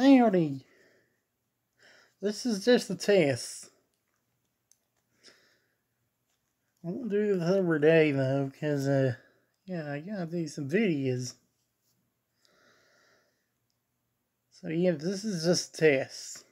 Howdy. This is just a test. I won't do this every day though, because, uh, yeah, I gotta do some videos. So, yeah, this is just a test.